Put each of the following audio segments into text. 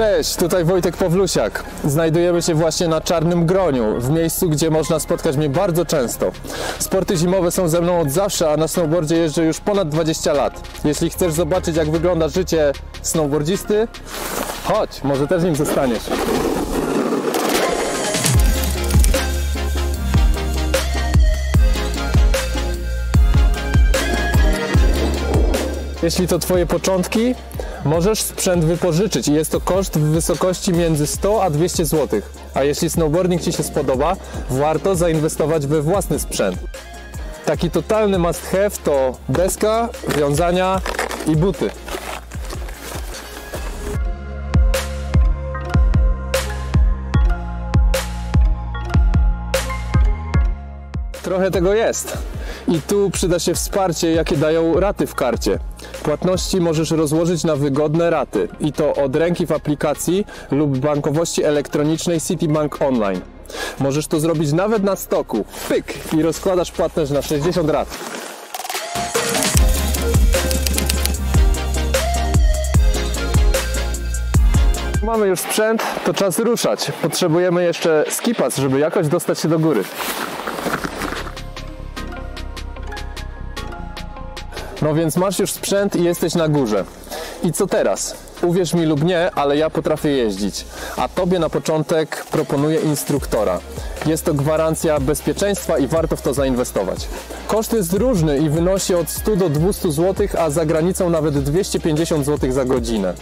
Cześć, tutaj Wojtek Pawlusiak. Znajdujemy się właśnie na Czarnym Groniu, w miejscu, gdzie można spotkać mnie bardzo często. Sporty zimowe są ze mną od zawsze, a na snowboardzie jeżdżę już ponad 20 lat. Jeśli chcesz zobaczyć, jak wygląda życie snowboardzisty, chodź, może też nim zostaniesz. Jeśli to Twoje początki, możesz sprzęt wypożyczyć i jest to koszt w wysokości między 100 a 200 zł. A jeśli snowboarding Ci się spodoba, warto zainwestować we własny sprzęt. Taki totalny must have to deska, wiązania i buty. Trochę tego jest. I tu przyda się wsparcie, jakie dają raty w karcie. Płatności możesz rozłożyć na wygodne raty i to od ręki w aplikacji lub bankowości elektronicznej Citibank Online. Możesz to zrobić nawet na stoku. Pyk! I rozkładasz płatność na 60 rat. Mamy już sprzęt, to czas ruszać. Potrzebujemy jeszcze skipas, żeby jakoś dostać się do góry. No więc masz już sprzęt i jesteś na górze. I co teraz? Uwierz mi lub nie, ale ja potrafię jeździć. A tobie na początek proponuję instruktora. Jest to gwarancja bezpieczeństwa i warto w to zainwestować. Koszt jest różny i wynosi od 100 do 200 zł, a za granicą nawet 250 zł za godzinę.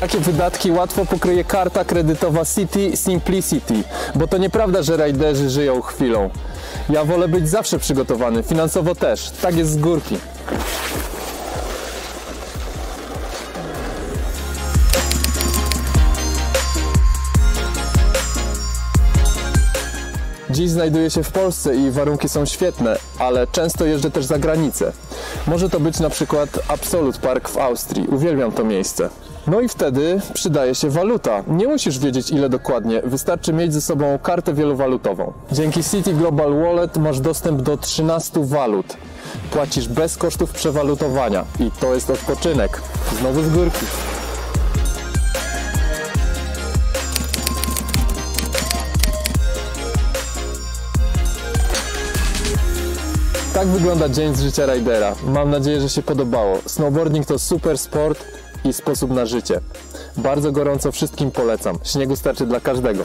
Takie wydatki łatwo pokryje karta kredytowa City Simplicity, bo to nieprawda, że rajderzy żyją chwilą. Ja wolę być zawsze przygotowany, finansowo też. Tak jest z górki. Dziś znajduję się w Polsce i warunki są świetne, ale często jeżdżę też za granicę. Może to być na przykład Absolute Park w Austrii. Uwielbiam to miejsce. No i wtedy przydaje się waluta. Nie musisz wiedzieć ile dokładnie, wystarczy mieć ze sobą kartę wielowalutową. Dzięki City Global Wallet masz dostęp do 13 walut. Płacisz bez kosztów przewalutowania i to jest odpoczynek. Znowu z górki. Tak wygląda dzień z życia ridera. Mam nadzieję, że się podobało. Snowboarding to super sport i sposób na życie. Bardzo gorąco wszystkim polecam. Śniegu starczy dla każdego.